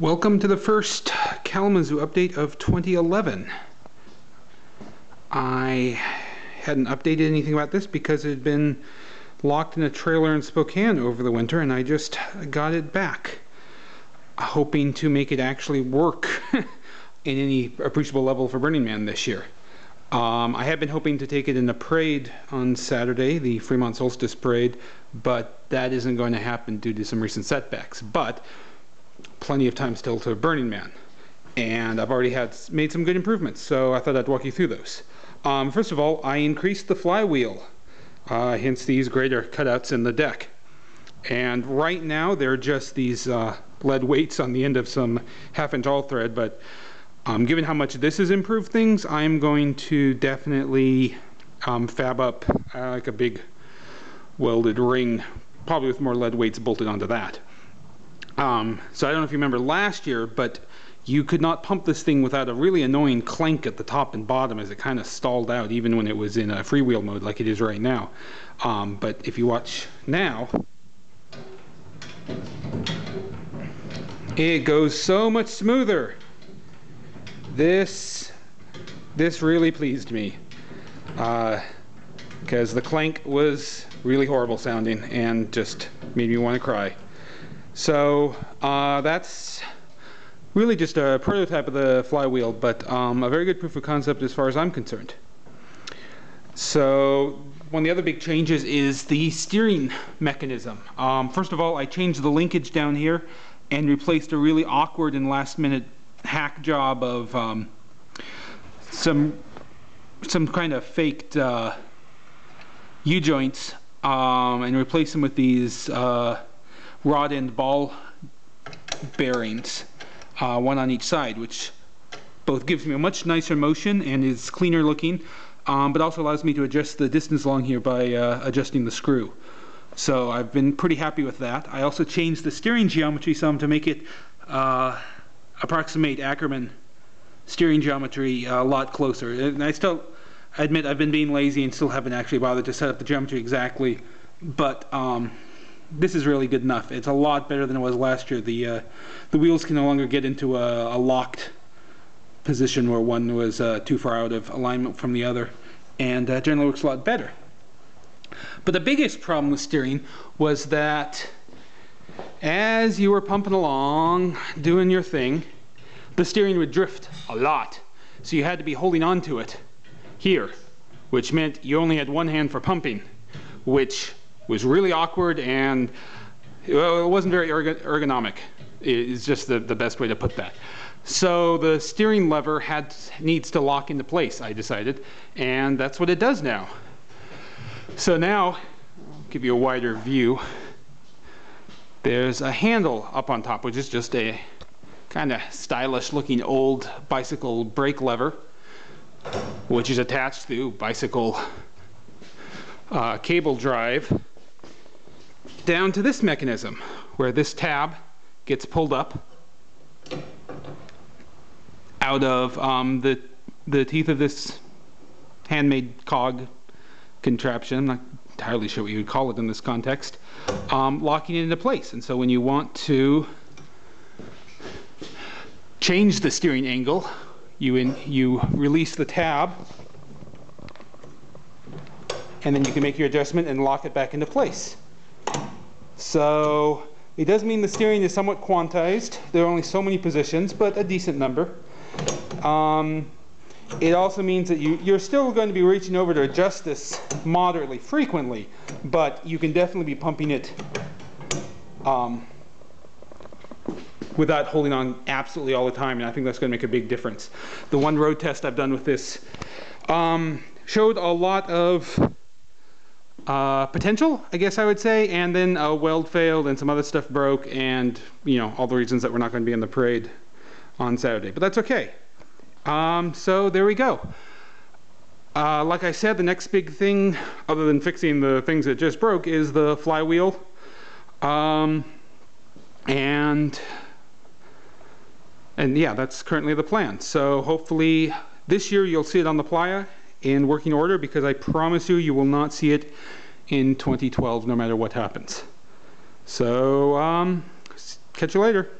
Welcome to the first Kalamazoo update of 2011. I hadn't updated anything about this because it had been locked in a trailer in Spokane over the winter and I just got it back, hoping to make it actually work in any appreciable level for Burning Man this year. Um, I had been hoping to take it in a parade on Saturday, the Fremont Solstice Parade, but that isn't going to happen due to some recent setbacks. But plenty of time still to Burning Man. And I've already had made some good improvements, so I thought I'd walk you through those. Um, first of all, I increased the flywheel, uh, hence these greater cutouts in the deck. And right now they're just these uh, lead weights on the end of some half inch all thread, but um, given how much this has improved things, I'm going to definitely um, fab up uh, like a big welded ring, probably with more lead weights bolted onto that. Um, so I don't know if you remember last year, but you could not pump this thing without a really annoying clank at the top and bottom as it kind of stalled out even when it was in a freewheel mode like it is right now. Um, but if you watch now, it goes so much smoother. This, this really pleased me because uh, the clank was really horrible sounding and just made me want to cry. So uh, that's really just a prototype of the flywheel, but um, a very good proof of concept as far as I'm concerned. So one of the other big changes is the steering mechanism. Um, first of all, I changed the linkage down here and replaced a really awkward and last minute hack job of um, some some kind of faked uh, U-joints um, and replaced them with these uh, rod end ball bearings, uh, one on each side, which both gives me a much nicer motion and is cleaner looking, um, but also allows me to adjust the distance along here by uh, adjusting the screw. So I've been pretty happy with that. I also changed the steering geometry some to make it uh, approximate Ackerman steering geometry a lot closer. And I still admit I've been being lazy and still haven't actually bothered to set up the geometry exactly, but um, this is really good enough. It's a lot better than it was last year. The uh, the wheels can no longer get into a, a locked position where one was uh, too far out of alignment from the other, and uh, generally works a lot better. But the biggest problem with steering was that as you were pumping along, doing your thing, the steering would drift a lot. So you had to be holding on to it here, which meant you only had one hand for pumping, which was really awkward and it wasn't very ergonomic. It's just the, the best way to put that. So the steering lever had needs to lock into place, I decided, and that's what it does now. So now, I'll give you a wider view. There's a handle up on top, which is just a kind of stylish looking old bicycle brake lever, which is attached to bicycle uh, cable drive down to this mechanism where this tab gets pulled up out of um, the, the teeth of this handmade cog contraption. I'm not entirely sure what you would call it in this context. Um, locking it into place. And so when you want to change the steering angle, you, in, you release the tab and then you can make your adjustment and lock it back into place. So it does mean the steering is somewhat quantized. There are only so many positions, but a decent number. Um, it also means that you, you're still going to be reaching over to adjust this moderately frequently, but you can definitely be pumping it um, without holding on absolutely all the time, and I think that's going to make a big difference. The one road test I've done with this um, showed a lot of uh, potential, I guess I would say, and then a weld failed and some other stuff broke and, you know, all the reasons that we're not going to be in the parade on Saturday. But that's okay. Um, so there we go. Uh, like I said, the next big thing, other than fixing the things that just broke, is the flywheel. Um, and, and yeah, that's currently the plan. So hopefully this year you'll see it on the playa in working order because I promise you, you will not see it in 2012 no matter what happens. So, um, catch you later.